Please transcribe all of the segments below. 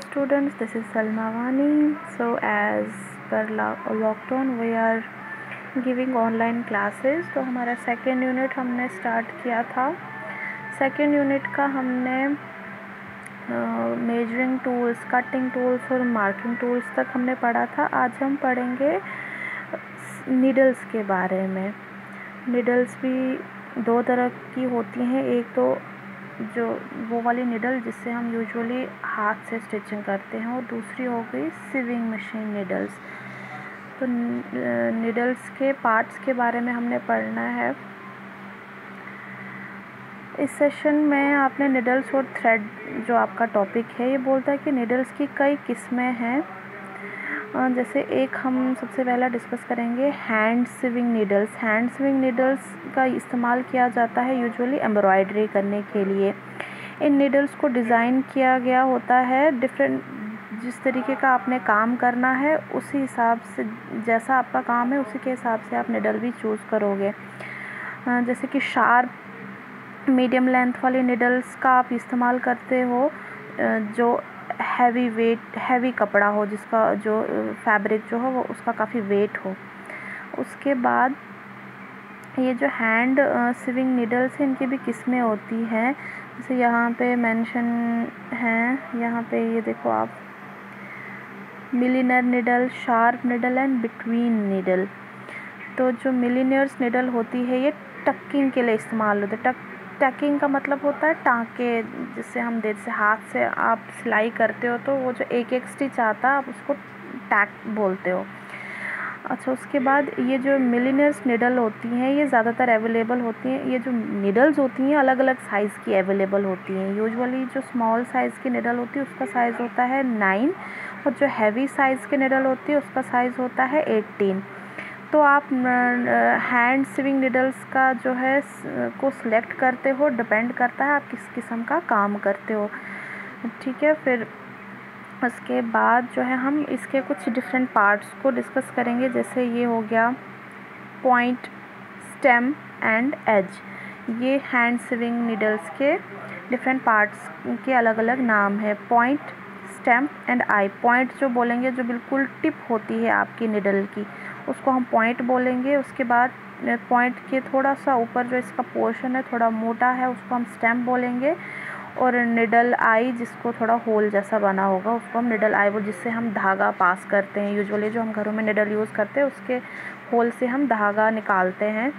students. This is Salma Wani so, as per lockdown, we are giving online classes तो हमारा second unit हमने start किया था। Second unit का हमने मेजरिंग टूल्स कटिंग टूल्स और मार्किंग टूल्स तक हमने पढ़ा था। आज हम पढ़ेंगे नीडल्स के बारे में। नीडल्स भी दो तरह की होती हैं। एक तो जो वो वाली निडल जिससे हम यूजुअली हाथ से स्टिचिंग करते हैं, और दूसरी हो गई सिविंग मशीन निडल्स तो निडल्स के पार्ट्स के बारे में हमने पढ़ना है। इस सेशन में आपने निडल्स और थ्रेड जो आपका टॉपिक है, ये बोलता है कि निडल्स की कई किस्में हैं। जैसे एक हम सबसे पहला डिस्कस करेंगे hand sewing needles hand sewing needles का इस्तेमाल किया जाता है यूजुअली एम्ब्रॉयडरी करने के लिए. इन नीडल्स को डिज़ाइन किया गया होता है डिफरेंट जिस तरीके का आपने काम करना है, उसी हिसाब से, जैसा आपका काम है, उसी के हिसाब से आप निडल भी चूज़ करोगे. जैसे कि शार्प मीडियम लेंथ वाली निडल्स का आप इस्तेमाल करते हो जो हैवी वेट हैवी कपड़ा हो जिसका जो फैब्रिक जो हो, वो उसका काफ़ी वेट हो। उसके बाद ये जो हैंड सिविंग नीडल्स हैं, इनकी भी किस्में होती हैं। जैसे यहाँ पे मेंशन हैं, यहाँ पे ये देखो आप। Milliner needle sharp needle and between needle तो जो मिलीनियर्स निडल होती है, ये टक्किंग के लिए इस्तेमाल होता है। टक टैकिंग का मतलब होता है टाँके, जिससे हम देर से हाथ से आप सिलाई करते हो तो वो जो एक एक स्टिच आता है, आप उसको टैक बोलते हो। अच्छा उसके बाद ये जो मिलीनियर्स निडल होती हैं, ये ज़्यादातर अवेलेबल होती हैं। ये जो निडल्स होती हैं अलग अलग साइज़ की अवेलेबल होती हैं। यूजुअली जो स्मॉल साइज़ की निडल होती है, उसका साइज़ होता है नाइन और जो हैवी साइज़ की निडल होती है, उसका साइज़ होता है एटीन तो आप हैंड स्विंग निडल्स का जो है को सिलेक्ट करते हो डिपेंड करता है आप किस किस्म का काम करते हो। ठीक है, फिर उसके बाद जो है, हम इसके कुछ डिफरेंट पार्ट्स को डिस्कस करेंगे, जैसे ये हो गया पॉइंट स्टेम एंड एज ये हैंड स्विंग निडल्स के डिफरेंट पार्ट्स के अलग अलग नाम है point stem and eye point जो बोलेंगे, जो बिल्कुल टिप होती है आपकी निडल की। उसको हम पॉइंट बोलेंगे, उसके बाद पॉइंट के थोड़ा सा ऊपर जो इसका पोर्शन है, थोड़ा मोटा है, उसको हम स्टेम बोलेंगे और निडल आई जिसको थोड़ा होल जैसा बना होगा, उसको हम निडल आई, वो जिससे हम धागा पास करते हैं यूजुअली जो हम घरों में निडल यूज़ करते हैं, उसके होल से हम धागा निकालते हैं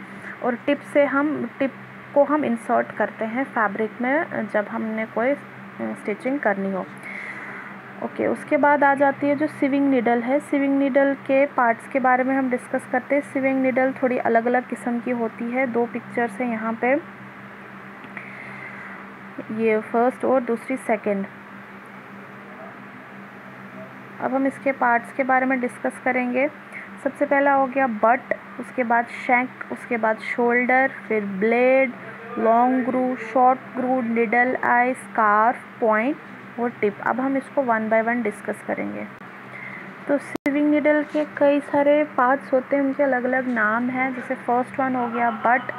और टिप से हम टिप को हम इंसर्ट करते हैं फैब्रिक में, जब हमने कोई स्टिचिंग करनी हो। ओके उसके बाद आ जाती है जो सिविंग नीडल है। सिविंग नीडल के पार्ट्स के बारे में हम डिस्कस करते हैं। सिविंग नीडल थोड़ी अलग अलग किस्म की होती है। दो पिक्चर्स हैं यहाँ पे। ये फ़र्स्ट और दूसरी सेकंड अब हम इसके पार्ट्स के बारे में डिस्कस करेंगे। सबसे पहला हो गया बट उसके बाद शैंक उसके बाद शोल्डर फिर blade long groove short groove needle eye scarf point और टिप। अब हम इसको वन बाय वन डिस्कस करेंगे। तो सिविंग नीडल के कई सारे पार्ट्स होते हैं, उनके अलग अलग नाम हैं। जैसे फ़र्स्ट वन हो गया but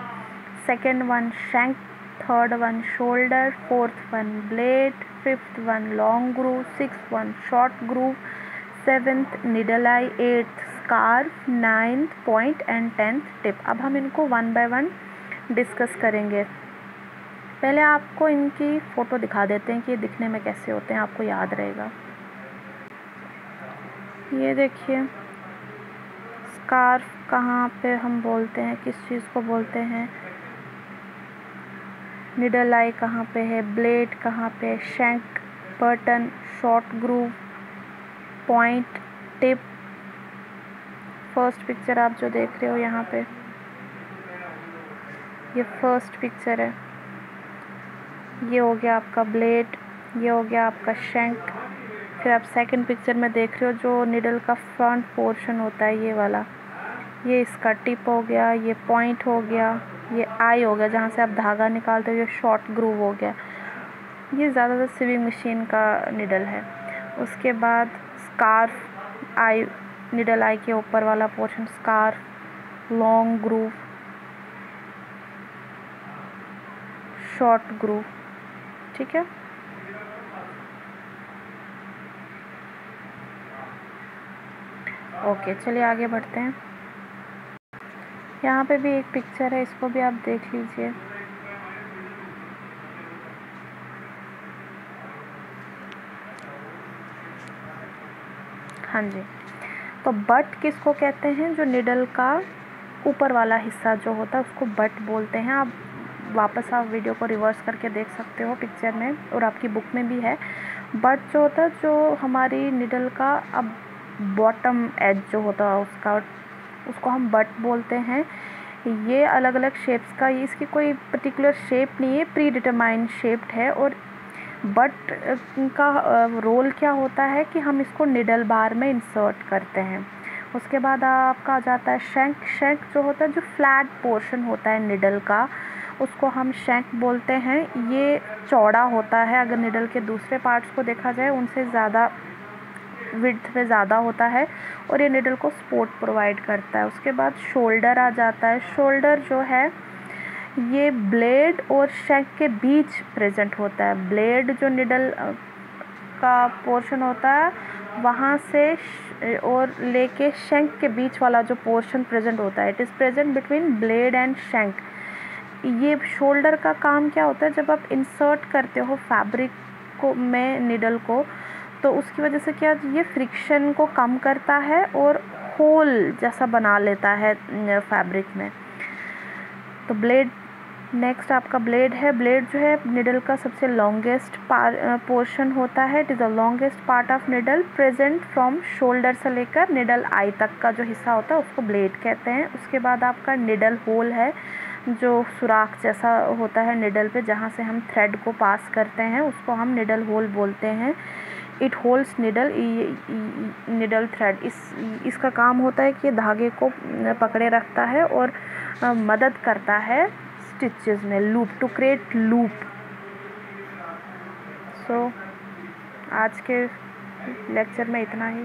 second one shank third one shoulder fourth one blade fifth one long groove six one short groove seventh needle eye eighth scarf ninth point and tenth tip अब हम इनको वन बाय वन डिस्कस करेंगे। पहले आपको इनकी photo दिखा देते हैं कि ये दिखने में कैसे होते हैं, आपको याद रहेगा। ये देखिए, स्कार्फ कहाँ पे हम बोलते हैं, किस चीज़ को बोलते हैं? निडल आई कहाँ पे है? ब्लेड कहाँ पे shank, button, short groove, point, tip. First picture आप जो देख रहे हो यहाँ पे, ये फ़र्स्ट पिक्चर है। ये हो गया आपका ब्लेड, ये हो गया आपका शेंक फिर आप सेकंड पिक्चर में देख रहे हो जो निडल का फ्रंट पोर्शन होता है ये वाला। ये इसका टिप हो गया, ये पॉइंट हो गया, ये आई हो गया, जहाँ से आप धागा निकालते हो, ये शॉर्ट ग्रूव हो गया। ये ज़्यादातर सिविंग मशीन का निडल है। उसके बाद स्कार्फ आई निडल आई के ऊपर वाला portion scarf long groove short groove ठीक है? ओके, चलिए आगे बढ़ते हैं। यहाँ पे भी एक पिक्चर है, इसको भी आप देख लीजिए। हाँ जी। तो बट किसको कहते हैं? जो निडल का ऊपर वाला हिस्सा जो होता है, उसको बट बोलते हैं। आप वापस आप वीडियो को रिवर्स करके देख सकते हो पिक्चर में और आपकी बुक में भी है। बट जो होता है जो हमारी निडल का अब बॉटम एज जो होता है उसका, उसको हम बट बोलते हैं, ये अलग अलग शेप्स का ये इसकी कोई पर्टिकुलर शेप नहीं है प्री डिटरमाइंड शेप्ड है और बट का रोल क्या होता है कि हम इसको निडल बार में इंसर्ट करते हैं। उसके बाद आपका आ जाता है शैंक शैंक जो होता है, जो फ्लैट पोर्शन होता है निडल का उसको हम शेंक बोलते हैं। ये चौड़ा होता है, अगर निडल के दूसरे पार्ट्स को देखा जाए, उनसे ज़्यादा विड्थ में ज़्यादा होता है और ये निडल को सपोर्ट प्रोवाइड करता है। उसके बाद शोल्डर आ जाता है। शोल्डर जो है, ये ब्लेड और शेंक के बीच प्रेजेंट होता है। ब्लेड जो निडल का पोर्शन होता है, वहाँ से और लेके शेंक के बीच वाला जो पोर्शन प्रेजेंट होता है। It is present between blade and shank. ये शोल्डर का काम क्या होता है? जब आप इंसर्ट करते हो फैब्रिक को, में निडल को तो उसकी वजह से क्या ये फ्रिक्शन को कम करता है और होल जैसा बना लेता है फैब्रिक में। तो ब्लेड नेक्स्ट आपका ब्लेड है। ब्लेड जो है निडल का सबसे लॉन्गेस्ट पोर्शन होता है। It is the longest part of needle present from shoulder से लेकर निडल आई तक का जो हिस्सा होता है, उसको ब्लेड कहते हैं। उसके बाद आपका निडल होल है। जो सुराख जैसा होता है निडल पे, जहाँ से हम थ्रेड को पास करते हैं, उसको हम निडल होल बोलते हैं। It holds needle needle thread is, इसका काम होता है कि धागे को पकड़े रखता है और मदद करता है स्टिचेस में loop to create loop so आज के लेक्चर में इतना ही।